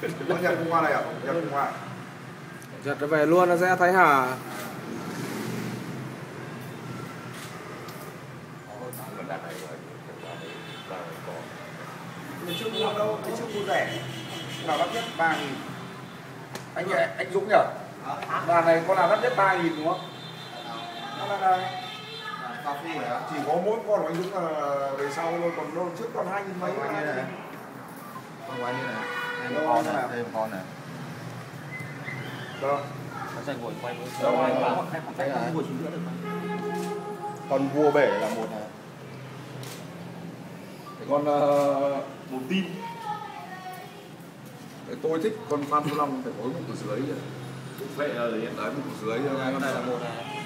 Có nhận không qua này à? Nhận không qua. Giật nó về luôn nó sẽ thấy hả mình là chưa mua đâu, mình chưa mua rẻ. Nào đắt nhất 3 nghìn. Anh nhỉ, anh Dũng nhỉ? Đàn này con nào đắt nhất 3 nghìn đúng không? Nó là là hả chỉ có mỗi con của anh Dũng là về sau thôi, còn đâu trước con 2 nghìn mấy. Con quay này con này một con này Đâu? nó sẽ ngồi quay với con vua bể là một này Còn uh, một tin. Để tôi thích con Phan Thu Long phải có một ở dưới. Vậy là hiện tại một ở dưới. con này là một này